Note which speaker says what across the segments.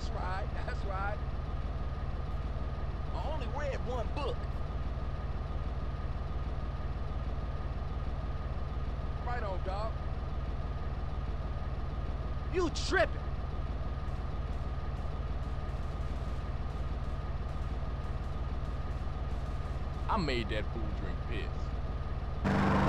Speaker 1: That's right, that's right. I only read one book. Right on, dog. You tripping. I made that fool drink piss.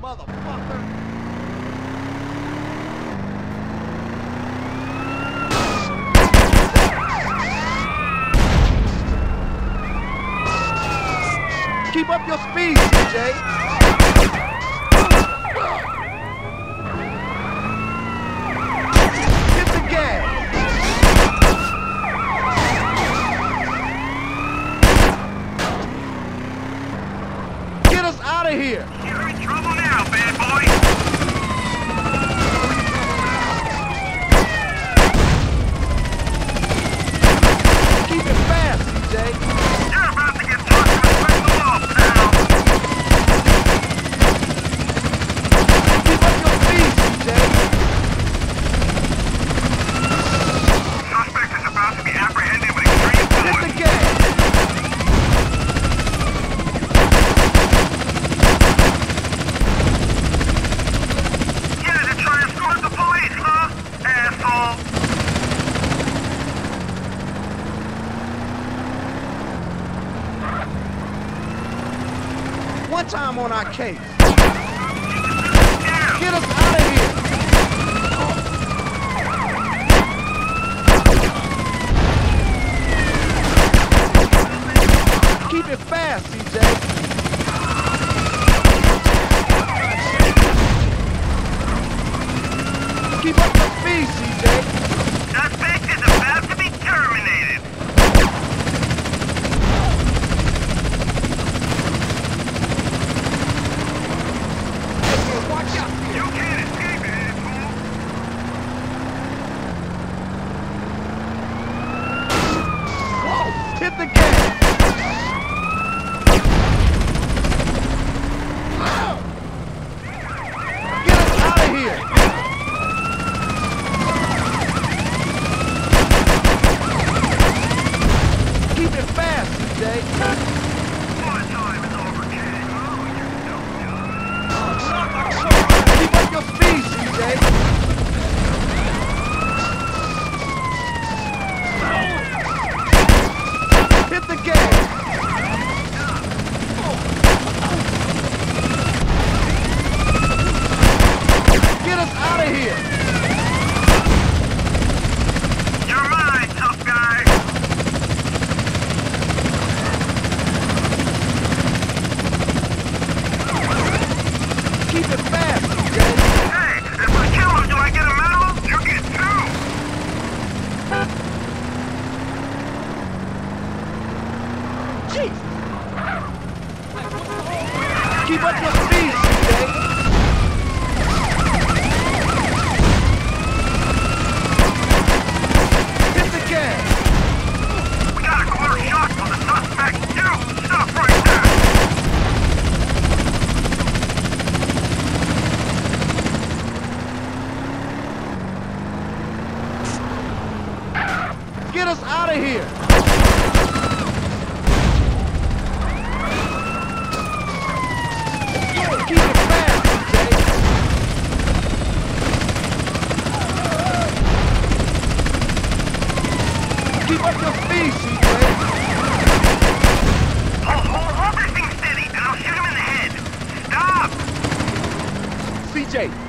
Speaker 1: motherfucker!
Speaker 2: Keep up your speed, CJ!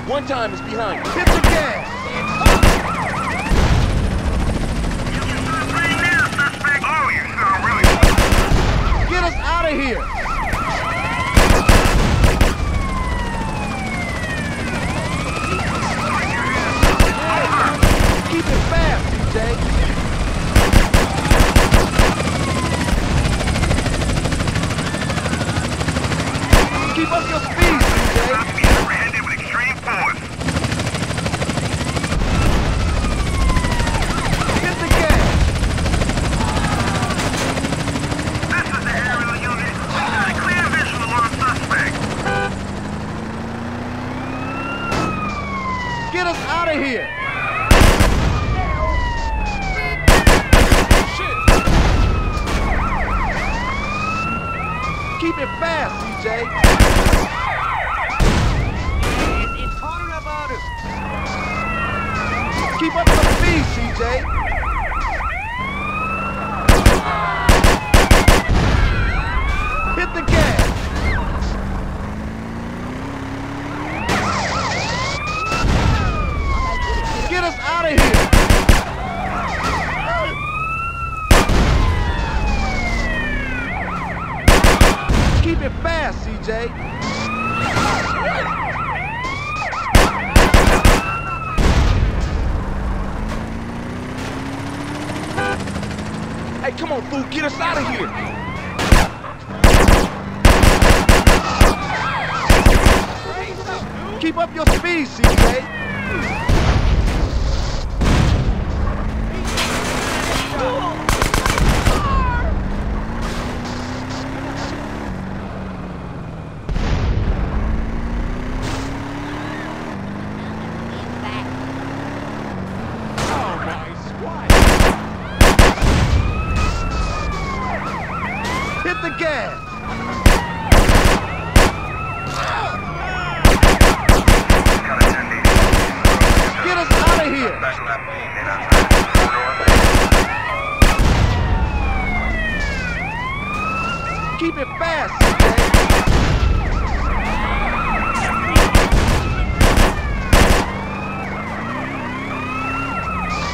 Speaker 2: One time
Speaker 3: is
Speaker 1: behind you.
Speaker 2: Hit the gas! Get us out of here! Keep it fast, CJ! keep up your speed!
Speaker 4: out of here! Keep it fast, CJ. Hey, come on, fool, get us out of here! Keep up your speed, CJ!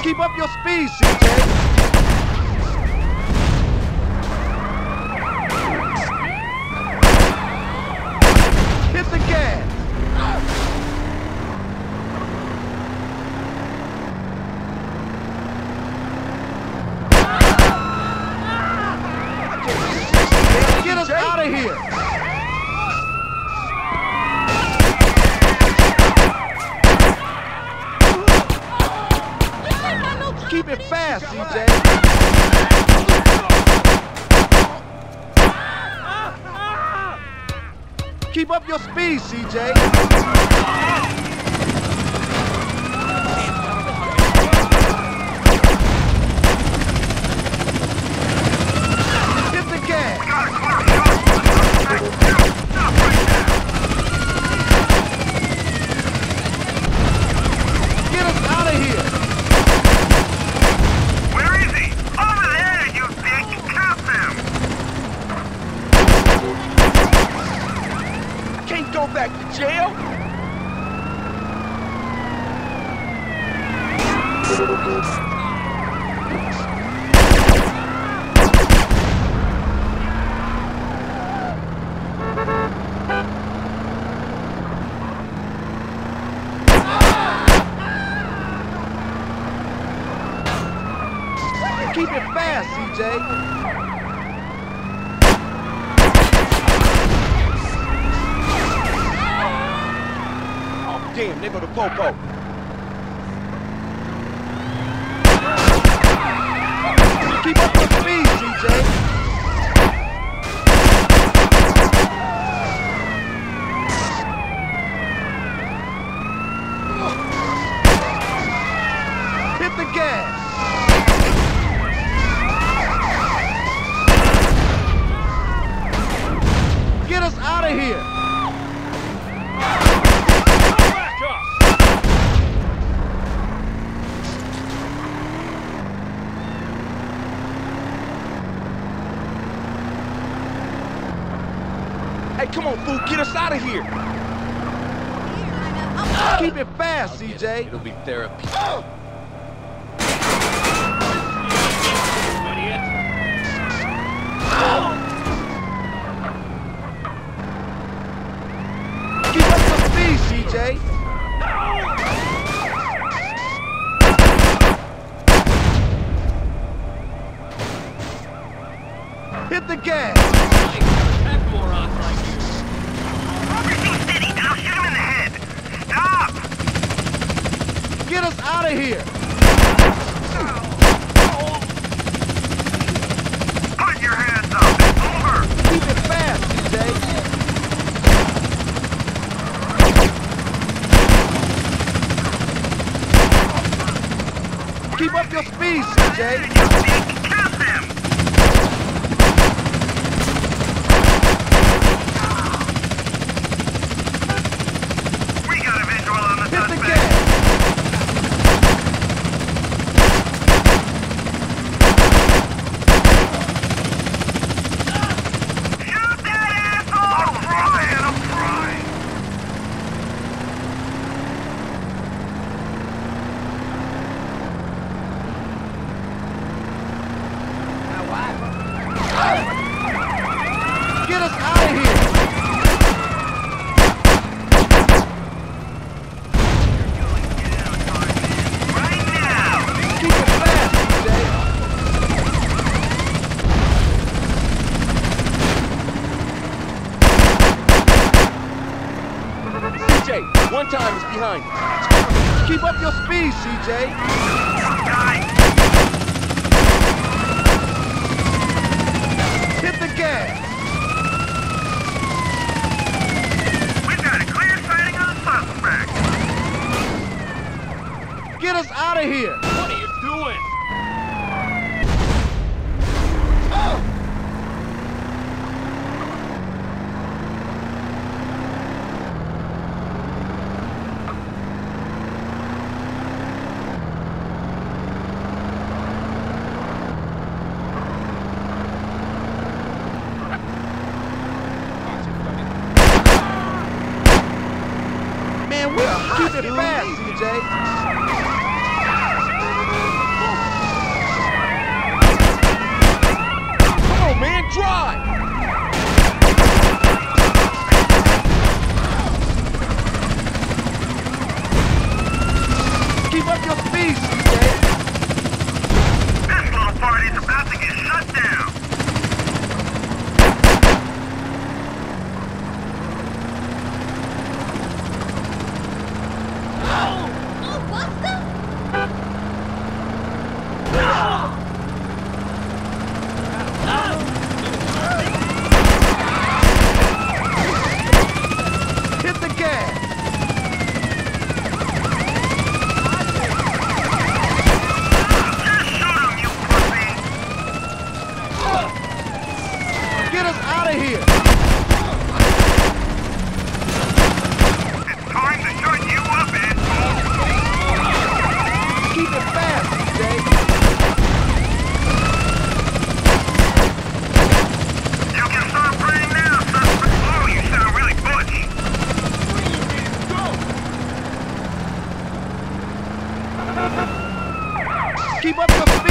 Speaker 4: keep up your speed, CJ. Keep up your speed, CJ. Keep it fast, CJ.
Speaker 2: Oh, damn, they go to Popo.
Speaker 4: Keep up with me, CJ.
Speaker 2: therapy.
Speaker 4: me, CJ! here.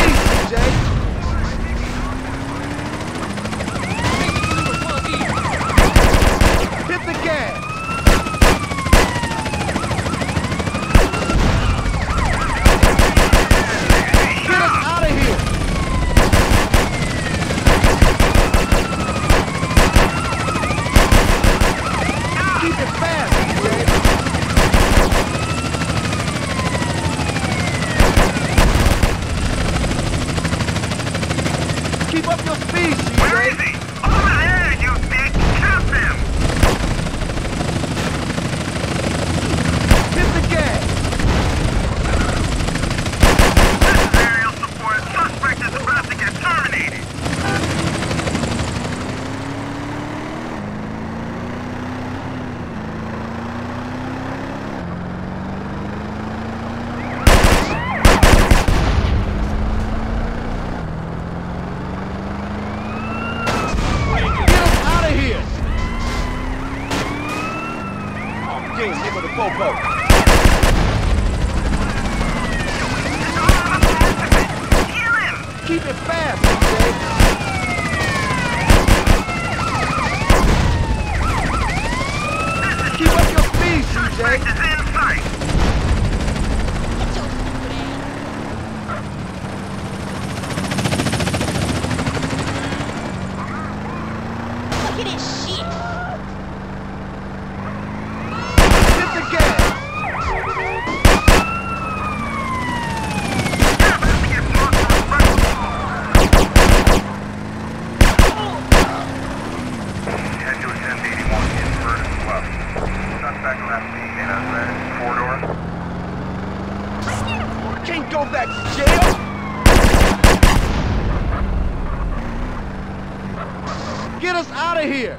Speaker 5: Easy, Jay.
Speaker 4: Keep it fast, MJ. Keep up your speed, CJ.
Speaker 6: second
Speaker 3: left in a four door.
Speaker 7: Can't go back to jail!
Speaker 6: Get us out of here!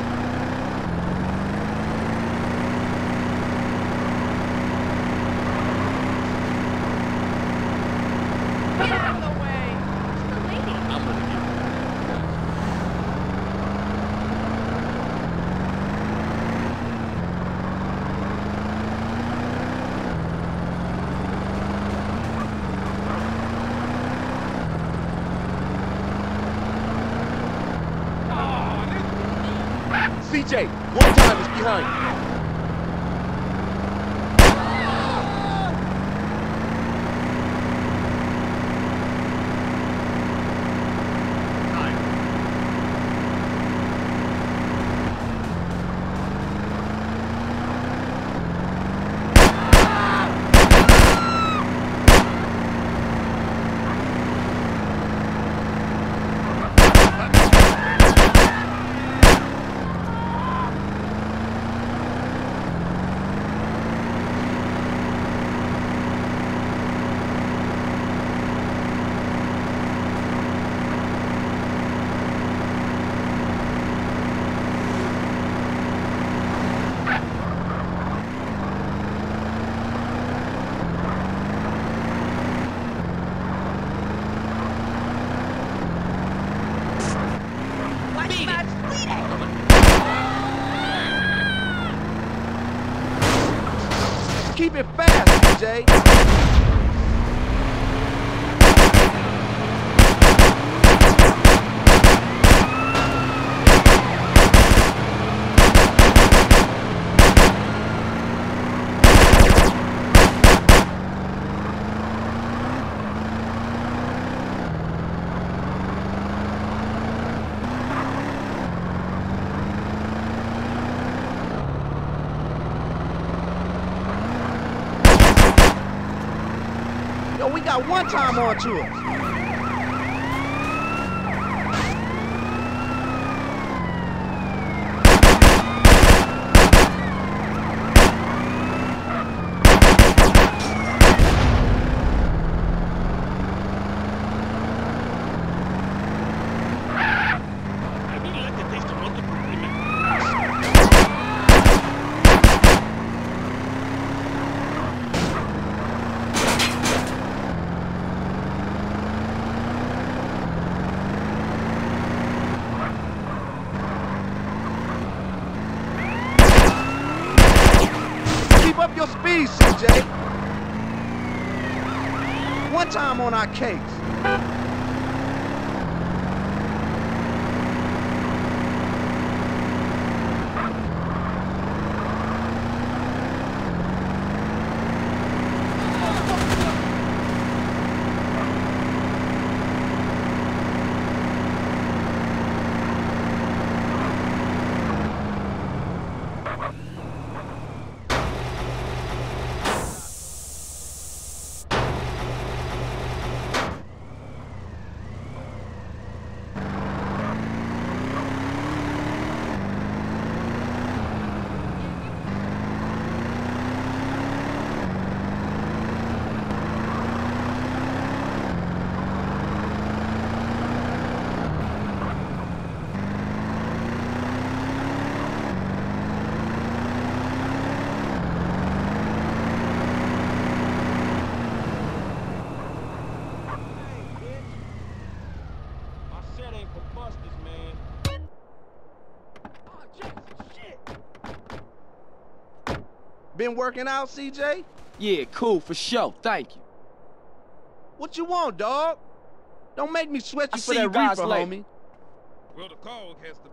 Speaker 4: CJ, one time is behind you.
Speaker 6: Watch my sweetie.
Speaker 4: Keep it fast, CJ. Yo, we got one time on to. Keep up your speed, CJ. One our cakes. Been working out, CJ?
Speaker 7: Yeah, cool, for sure. Thank you.
Speaker 4: What you want, dog? Don't make me sweat
Speaker 7: I
Speaker 4: you for
Speaker 7: see
Speaker 4: that
Speaker 7: you guys
Speaker 4: reefer,
Speaker 7: later.
Speaker 4: homie.
Speaker 1: Well, the call has to